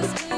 just